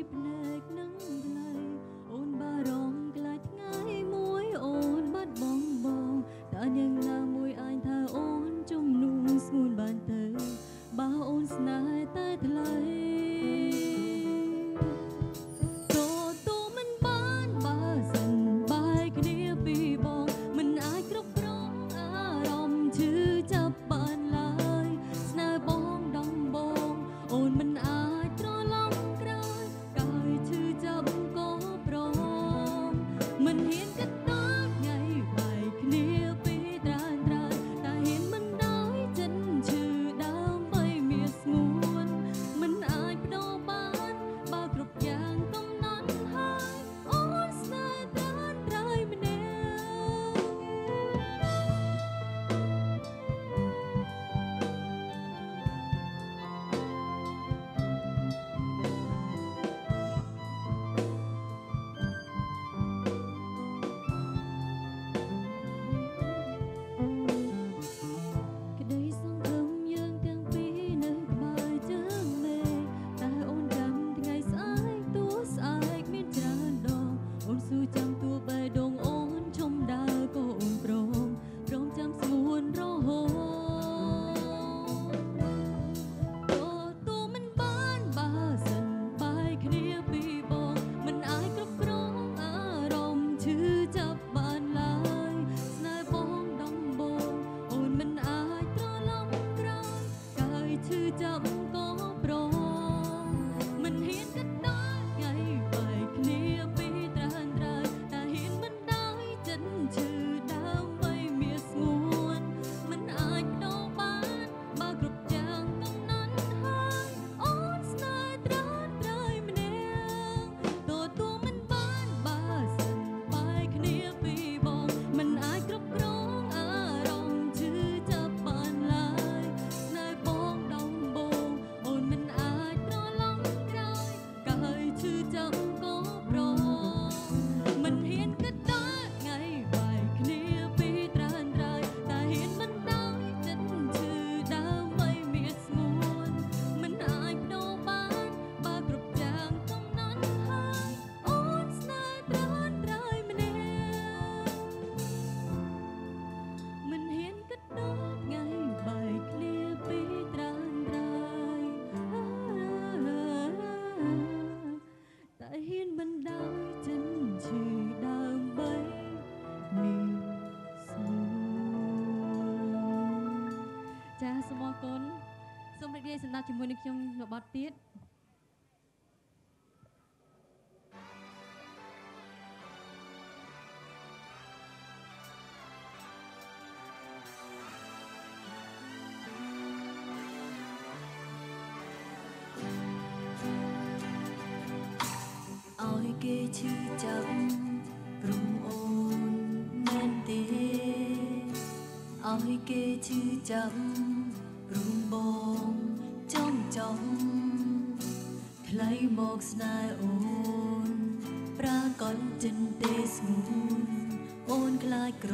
Leibniz. សម្រាប់ជាមួយនឹងខ្ញុំនៅបទទៀតឲ្យគេឈឺចាប់ព្រមអូនមែនទេឲ្យគេឈឺចាប់ មកស្នេហ៍អូន ប្រាកដចិនទេស្ងួនអូនខ្លាចក្រ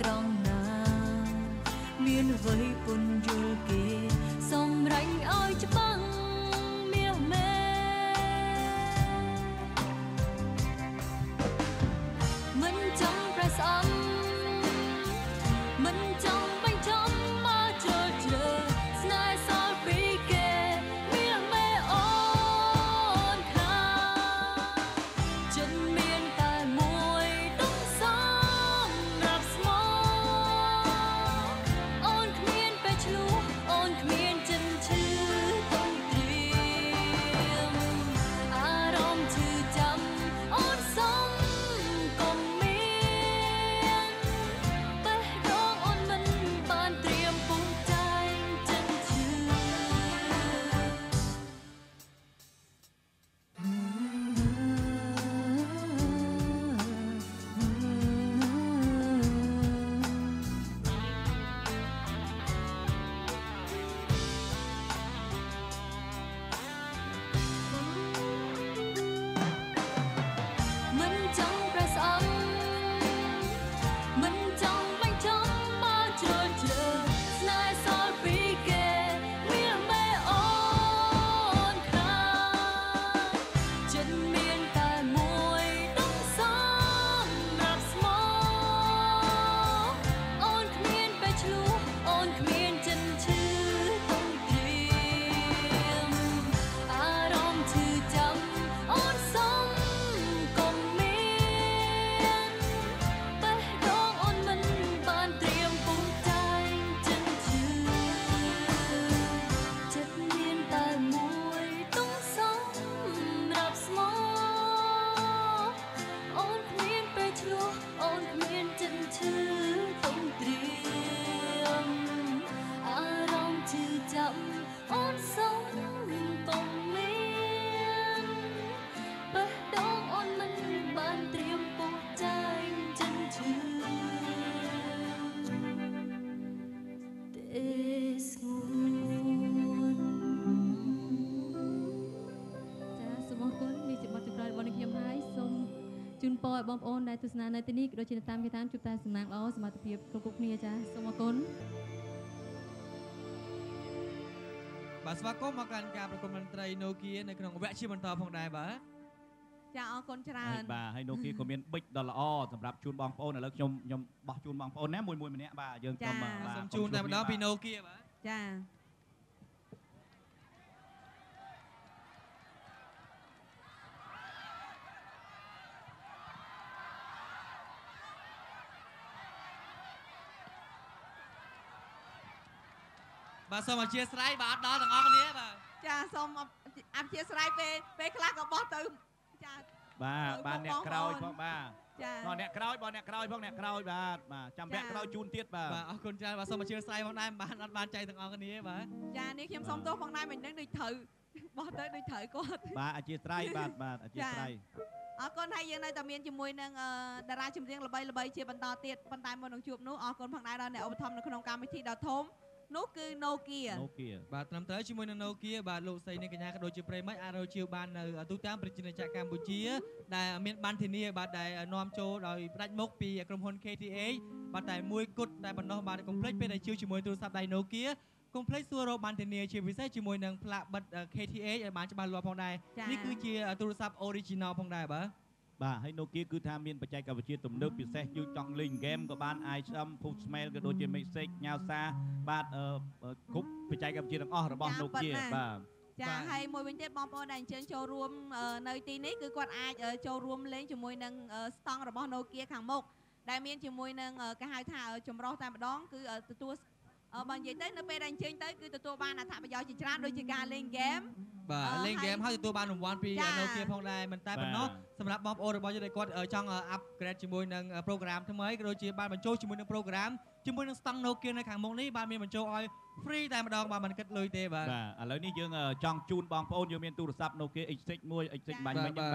ត្រង់ណា មានអ្វីពន្យល់គេ ពរឲ្យបងប្អូនដែលទស្សនានៅទីនេះក៏ដូចជានៅតាមគេតាមជួបតែសំណាងល្អសមត្ថភាពគ្រប់គ្រប់គ្នាចាសូមអរគុណបាទស្វាគមន៍មកកាន់ការប្រគំតន្ត្រី Nokia នៅក្នុងវគ្គជាបន្តផងដែរបាទចាអរគុណច្រើហើនយបាទហើយនូគីក៏មានប៊ិចដ៏ល្អសម្រាប់ជូនបងប្អូនឥឡូវខ្ញុំខ្ញុំបោះជូនបងប្អូនណាមួយមួយម្នាក់បាទយើងខ្ញុំបាទសូមជូនតែម្ដងពី Nokia បាទចា បាទសូមអធិស្ឋានបាទដល់ទាំងអស់គ្នាបាទចាសូមអអធិស្ឋានពេលពេលខ្លះក៏បោះទៅចាបាទបាទអ្នកក្រោយផងបាទចាបងអ្នកក្រោយបងអ្នកក្រោយផងអ្នកក្រោយបាទបាទចាំវគ្គក្រោយជូនទៀតបាទបាទអរគុណច្រើនបាទសូមអធិស្ឋានផងដែរបានអត់បានចែកទាំងអស់គ្នាបាទចានេះខ្ញុំសូមទោសផងដែរមិនដឹងដូចត្រូវបោះទៅដូចត្រូវគាត់បាទអធិស្ឋានបាទបាទអធិស្ឋានអរគុណហើយយើងនៅតែមានជាមួយនឹងអឺតារាចម្រៀងល្បីៗជាបន្តទៀតប៉ុន្តែមុននឹងជួបនោះអរគុណផងដែរដល់អ្នកឧបត្ថម្ភនៅក្នុងកម្មវិធីដ៏ធំ នោះគឺ Nokia នូគីបាទត្រឹមត្រូវជាមួយនឹង Nokia បាទលោកស្រីនាងកញ្ញាក៏ដូចជាប្រិមិត្តអាចរកជាវបាននៅទូទាំងប្រជាជាតិកម្ពុជា ដែលមានបានធានាបាទដែលនាំចូលដោយផ្ដាច់មុខពីក្រុមហ៊ុន KTA បាទតែមួយគត់តែប៉ុណ្ណោះបាទកុំភ្លេចពេលដែលជួបជាមួយទូរស័ព្ទដៃ Nokia កុំភ្លេចសួររកបានធានាជាពិសេសជាមួយនឹងផ្លាកបិទ KTA ឲ្យបានច្បាស់លាស់ផងដែរចា៎នេះគឺជាទូរស័ព្ទ original ផងដែរបាទ បាទហើយនូគីគឺថាមានបច្ចេកវិទ្យាទំនើបពិសេសជួយចង់លេងហ្គេមក៏បាន iSM Food Smell ក៏ដូចជា Mixage ញ៉ាវសាបាទអឺគ្រប់បច្ចេកវិទ្យាទាំងអស់របស់ចា៎នូប៉ុគីណ្ណាបាទចាបាទហើយមួយវិញទៀតបងប្អូនដែលអញ្ជើញចូលរួមអឺនៅទីនេះគឺគាត់អាចអឺចូលរួមលេងជាមួយនឹងអឺស្តង់របស់ Nokia ខាងមុខដែលមានជាមួយនឹងអឺគេហៅថាអឺចម្រោះតែម្ដងគឺអឺទទួលអឺ បើនិយាយទៅនៅពេលដែលអញ្ជើញទៅគឺទទួលបានអត្ថប្រយោជន៍ជាច្រើនដូចជាការលេងហ្គេមបាទអឺលេងហើយហ្គេមហើយទទួលបានរង្វាន់ពីចា៎ Nokia ផងដែរមិនតែបាទប៉ុណ្ណោះសម្រាប់បងប្អូនរបស់យើងដែលគាត់អឺចង់អឺ upgrade ជាមួយនឹង program ថ្មីក៏ដូចជាបានបញ្ចូលជាមួយនឹង program ជាមួយនឹងស្តង់ Nokia នៅខាងមុខនេះបានមានបញ្ចូលឲ្យ free តែម្ដងបាទមិនគិតលុយទេបាទបាទឥឡូវនេះយើងអឺចង់ជូនបងប្អូនយើងមានទូរស័ព្ទ Nokia X6 មួយ X6 បាញ់មិញបាទ